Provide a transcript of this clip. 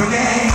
Brigade.